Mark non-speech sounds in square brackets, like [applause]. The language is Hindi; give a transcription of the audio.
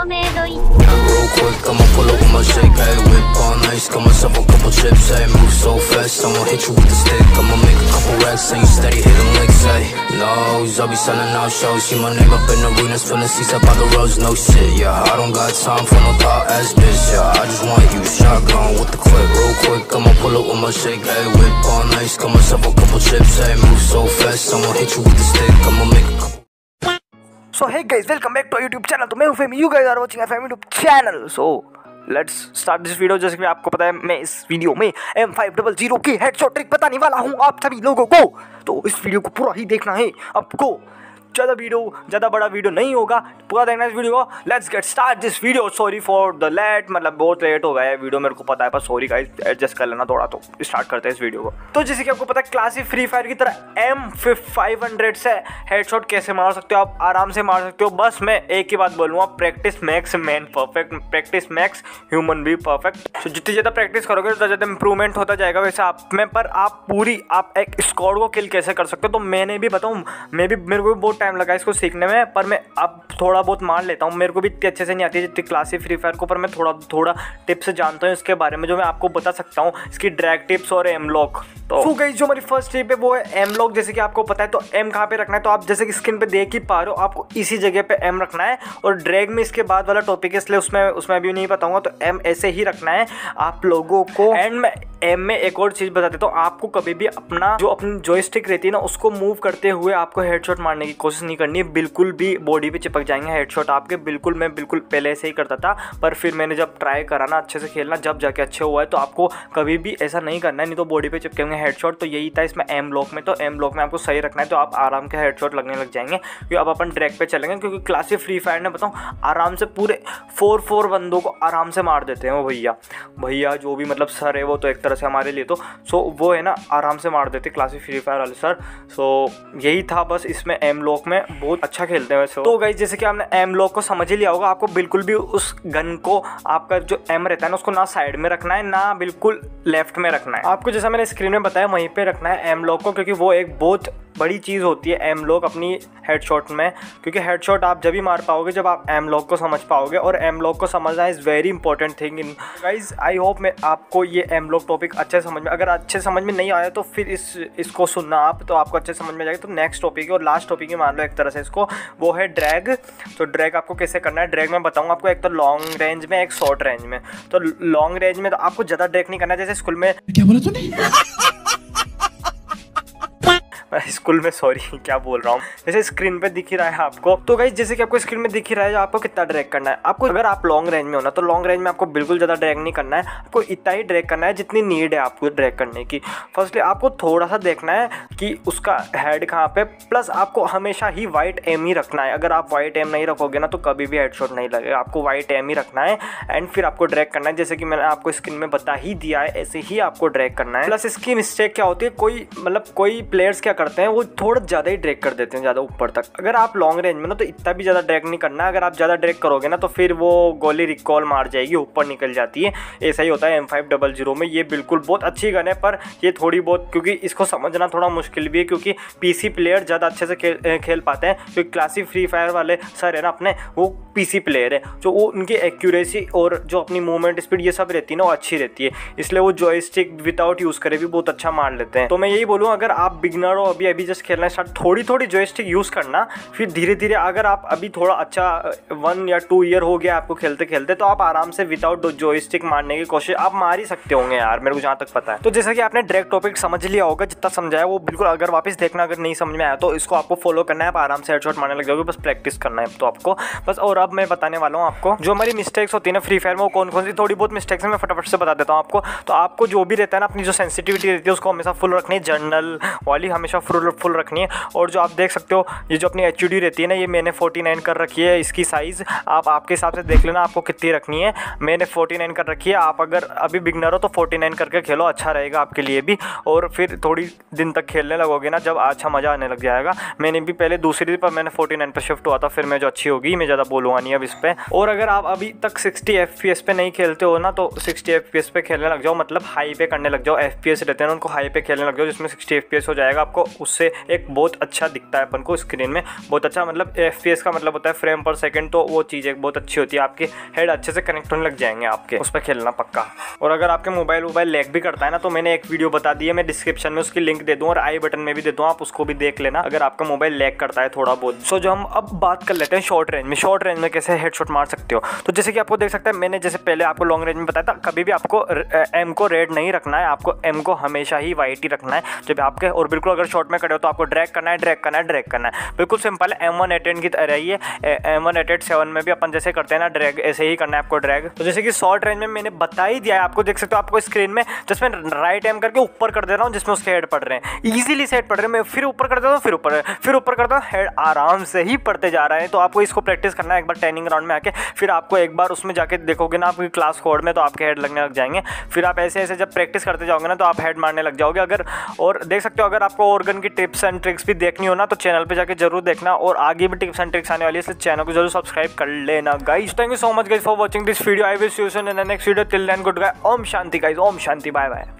I'm real quick, I'ma pull up with my shake Hey, whip all nice, got myself a couple chips Hey, move so fast, I'ma hit you with the stick I'ma make a couple racks, and you steady hitting licks Hey, nose, I'll be selling out shows See my name up in arenas, filling seats up by the roads No shit, yeah, I don't got time for no thought ass bitch Yeah, I just want you shotgun with the clip Real quick, I'ma pull up with my shake Hey, whip all nice, got myself a couple chips Hey, move so fast, I'ma hit you with the stick I'ma make a couple so hey guys welcome back to YouTube channel तो मैं हूँ you guys are watching Femi YouTube channel so let's start this video जैसे कि आपको पता है, मैं इस वीडियो में एम फाइव डबल ज़ीरो की हेडशॉट ट्रिक बताने वाला हूँ आप सभी लोगों को। तो इस वीडियो को पूरा ही देखना है। आपको ज़्यादा वीडियो, ज़्यादा बड़ा वीडियो नहीं होगा। पूरा देखना इस वीडियो को। Let's get start this video sorry for the late मतलब बहुत लेट हो गया है वीडियो, मेरे को पता है, पर सॉरी गाइस एडजस्ट कर लेना थोड़ा तो स्टार्ट करते हैं इस वीडियो को। तो जैसे कि आपको पता है क्लासिक फ्री फायर की तरह एम फाइव हंड्रेड से हेडशॉट कैसे मार सकते हो आप? आराम से मार सकते हो। बस मैं एक ही बात बोलूँगा practice makes man perfect practice makes human भी परफेक्ट तो जितनी ज़्यादा प्रैक्टिस करोगे, उतना ज़्यादा इंप्रूवमेंट होता जाएगा वैसे आप में, पर आप पूरी, आप एक स्कॉड को किल कैसे कर सकते हो? तो मैंने भी बताऊँ, मैं भी, मेरे को भी बहुत टाइम लगा इसको सीखने में, पर मैं अब थोड़ा बहुत मान लेता हूँ। मेरे को भी इतनी अच्छे से नहीं आती है जितनी क्लासिक फ्री फायर को, पर मैं थोड़ा थोड़ा टिप्स जानता हूँ इसके बारे में, जो मैं आपको बता सकता हूँ। इसकी ड्रैग टिप्स और एम लॉक तो so गई जो हमारी फ़र्स्ट टिप है वो है एम लॉक जैसे कि आपको पता है तो एम कहाँ पे रखना है? तो आप जैसे कि स्क्रीन पे देख ही पा रहे हो आपको इसी जगह पे एम रखना है। और ड्रैग में इसके बाद वाला टॉपिक है इसलिए उसमें उसमें भी नहीं बताऊँगा तो एम ऐसे ही रखना है। आप लोगों को एंड में एम में एक और चीज़ बता देता हूँ आपको कभी भी अपना जो अपनी जॉयस्टिक रहती है ना उसको मूव करते हुए आपको हेडशॉट मारने की कोशिश नहीं करनी है। बिल्कुल भी बॉडी पे चिपक जाएँगे हेडशॉट आपके। बिल्कुल मैं बिल्कुल पहले से ही करता था पर फिर मैंने जब ट्राई करा ना अच्छे से खेलना जब जाके अच्छे हुआ है तो आपको कभी भी ऐसा नहीं करना है नहीं तो बॉडी पे चिपकेंगे हेडशॉट तो यही था इसमें एम ब्लॉक में तो एम ब्लॉक में आपको सही रखना है तो आप आराम के हेडशॉट लगने लग जाएँगे। क्योंकि अब अपन ट्रैक पे चलेंगे क्योंकि क्लासिक फ्री फायर ने बताऊँ आराम से पूरे फोर फोर बंदों को आराम से मार देते हैं वो भैया। भैया जो भी मतलब सर है वो तो एक तरह से हमारे लिए तो सो वो है ना आराम से मार देते क्लासिक फ्री फायर वाले सर सो यही था बस इसमें एम लॉक में बहुत अच्छा खेलते हैं वैसे तो गई जैसे कि आपने एम लॉक को समझ ही लिया होगा आपको बिल्कुल भी उस गन को आपका जो एम रहता है ना उसको ना साइड में रखना है ना बिल्कुल लेफ़्ट में रखना है। आपको जैसा मैंने स्क्रीन में बताया वहीं पे रखना है एम लॉक को, क्योंकि वो एक बहुत बड़ी चीज़ होती है एम लॉक अपनी हेडशॉट में। क्योंकि हेड हेडशॉट आप जब ही मार पाओगे, जब आप एम लॉक को समझ पाओगे, और एम लॉक को समझना is very important thing in guys I hope मैं आपको ये एम लॉक टॉपिक अच्छे समझ में अगर अच्छे समझ में नहीं आया तो फिर इस इसको सुनना आप तो आपको अच्छे समझ में जाएगा। तो नेक्स्ट टॉपिक और लास्ट टॉपिक ही मान लो एक तरह से इसको। वो है ड्रैग तो ड्रैग आपको कैसे करना है? ड्रैग में बताऊँगा आपको एक तो लॉन्ग रेंज में, एक शॉर्ट रेंज में। तो लॉन्ग रेंज में तो आपको ज़्यादा ड्रैग नहीं करना, जैसे स्कूल में क्या बोला तूने? [laughs] [laughs] स्कूल में सॉरी क्या बोल रहा हूँ? जैसे स्क्रीन पे दिख रहा है आपको। तो गाइज़ जैसे कि आपको स्क्रीन में दिख रहा है, आपको कितना ड्रैग करना है? आपको, अगर आप लॉन्ग रेंज में होना तो लॉन्ग रेंज में आपको बिल्कुल ज़्यादा ड्रैग नहीं करना है। आपको इतना ही ड्रैग करना है जितनी नीड है आपको ड्रैग करने की। फर्स्टली आपको थोड़ा सा देखना है कि उसका हेड कहाँ पे प्लस आपको हमेशा ही वाइट एम ही रखना है। अगर आप वाइट एम नहीं रखोगे ना तो कभी भी हेडशॉट नहीं लगेगा। आपको वाइट एम ही रखना है एंड फिर आपको ड्रैग करना है। जैसे कि मैंने आपको स्क्रीन में बता ही दिया है, ऐसे ही आपको ड्रैग करना है। प्लस इसकी मिस्टेक क्या होती है? कोई मतलब कोई प्लेयर्स क्या करते हैं, वो थोड़ा ज़्यादा ही ड्रैग कर देते हैं, ज़्यादा ऊपर तक। अगर आप लॉन्ग रेंज में ना तो इतना भी ज़्यादा ड्रैग नहीं करना। अगर आप ज़्यादा ड्रैग करोगे ना तो फिर वो गोली रिकॉल मार जाएगी, ऊपर निकल जाती है। ऐसा ही होता है एम फाइव डबल ज़ीरो में। ये बिल्कुल बहुत अच्छी गन है, पर ये थोड़ी बहुत, क्योंकि इसको समझना थोड़ा मुश्किल भी है, क्योंकि पीसी प्लेयर ज़्यादा अच्छे से खेल पाते हैं। क्योंकि क्लासिक फ्री फायर वाले सर है ना अपने, वो पीसी प्लेयर है। जो वो, उनकी एक्यूरेसी और जो अपनी मूवमेंट स्पीड ये सब रहती है ना, वो अच्छी रहती है। इसलिए वो जॉयस्टिक विदाउट यूज़ करे भी बहुत अच्छा मार लेते हैं। तो मैं यही बोलूँ, अगर आप बिगनर हो अभी अभी जस्ट खेलना स्टार्ट थोड़ी थोड़ी जॉयस्टिक यूज़ करना। फिर धीरे धीरे अगर आप अभी थोड़ा अच्छा वन या टू ईयर हो गया आपको खेलते खेलते तो आप आराम से विदाउट जॉयस्टिक मारने की कोशिश, आप मार ही सकते होंगे यार, मेरे को जहाँ तक पता है। तो जैसा कि आपने डायरेक्ट टॉपिक समझ लिया होगा, जितना समझाया, वो बिल्कुल अगर वापस देखना, अगर नहीं समझ में आया तो इसको आपको फॉलो करना है, आप आराम से हेडशॉट मारने लग जाओगे, बस प्रैक्टिस करना है तो आपको। बस और अब मैं बताने वाला हूँ आपको, जो हमारी मिस्टेक्स होती है ना फ्री फायर में, वो कौन कौन सी? थोड़ी बहुत मिस्टेक्स है, मैं फटाफट से बता देता हूँ आपको। तो आपको जो भी रहता है ना, अपनी जो सेंसिटिविटी रहती है, उसको हमेशा फुल रखनी है। जर्नल वाली हमेशा फुल फुल रखनी है। और जो आप देख सकते हो, ये जो अपनी एचयूडी रहती है ना, ये मैंने 49 कर रखी है इसकी साइज़ आप आपके हिसाब से देख लेना आपको कितनी रखनी है। मैंने 49 कर रखी है। आप अगर अभी बिगनर हो तो 49 करके खेलो अच्छा रहेगा आपके लिए भी। और फिर थोड़ी दिन तक खेलने लगोगे ना, जब अच्छा मज़ा आने लग जाएगा। मैंने भी पहले दूसरी पर मैंने 49 पर शिफ्ट हुआ था, फिर मैं जो अच्छी होगी, मैं ज़्यादा बोलूँगा नहीं अब इस पर और अगर आप अभी तक सिक्सटी एफ़ पे नहीं खेलते हो ना तो सिक्सटी एफ़ पे खेलने लग जाओ। मतलब हाई पे करने लग जाओ। एफ़ पी रहते हैं उनको हाई पे खेलने लग जाओ, जिसमें सिक्सटी एफ़ हो जाएगा आपको। उससे एक बहुत अच्छा दिखता है अपन को स्क्रीन में। बहुत अच्छा मतलब एफ़ का मतलब होता है फ्रेम पर सेकेंड तो वो चीज़ एक बहुत अच्छी होती है। आपके हेड अच्छे से कनेक्ट होने लग जाएँगे आपके। उस पर खेलना पक्का। और अगर आपके मोबाइल वोबाइल लैग भी करता है ना तो मैंने एक वीडियो बता दी है, मैं डिस्क्रिप्शन में उसकी लिंक दे दूँ और आई बटन में भी दे दूँ, आप उसको भी देख लेना, अगर आपका मोबाइल लैग करता है थोड़ा बहुत। सो जो हम अब बात कर लेते हैं शॉर्ट रेंज में। शॉर्ट रेंज में कैसे हेडशॉट मार सकते हो? तो जैसे कि आपको देख सकते हैं, मैंने जैसे पहले आपको लॉन्ग रेंज में बताया था, कभी भी आपको एम को रेड नहीं रखना है, आपको एम को हमेशा ही वाइट ही रखना है। जब आपके, और बिल्कुल अगर शॉर्ट में खड़े हो तो आपको ड्रैग करना है ड्रैग करना है ड्रैग करना है। बिल्कुल सिंपल है एम वन एट की तरह ही है। M one eight eight seven में भी अपन जैसे करते हैं ना ड्रैग ऐसे ही करना है आपको ड्रैग तो जैसे कि शॉर्ट रेंज में मैंने बता ही दिया है आपको, देख सकते हो आपको स्क्रीन में, जिसमें राइट एम करके ऊपर कर दे रहा हूँ, जिसमें उसके हेड पड़ रहे हैं। ईजिली सेट पड़ रहे हैं, मैं फिर ऊपर कर देता हूँ, फिर ऊपर फिर ऊपर करता हूँ हेड आराम से ही पड़ते जा रहे हैं। तो आपको इसको प्रैक्टिस करना है, एक बार ट्रेनिंग ग्राउंड में आके, फिर आपको एक बार उसमें जाके देखोगे ना, आपकी क्लास कोड में तो आपके हेड लगने लग जाएँगे। फिर आप ऐसे ऐसे जब प्रैक्टिस करते जाओगे ना तो आप हेड मारने लग जाओगे। अगर, और देख सकते हो, अगर आपको ऑर्गन की टिप्स एंड ट्रिक्स भी देखनी हो ना तो चैनल पे जाके ज़रूर देखना और आगे भी टिप्स एंड ट्रिक्स आने वाली है, इसलिए चैनल को ज़रूर सब्सक्राइब कर लेना। Guys thank you so much guys for watching this video I see you in next video till then goodbye ओम शांति गाइस ओम शांति बाय बाय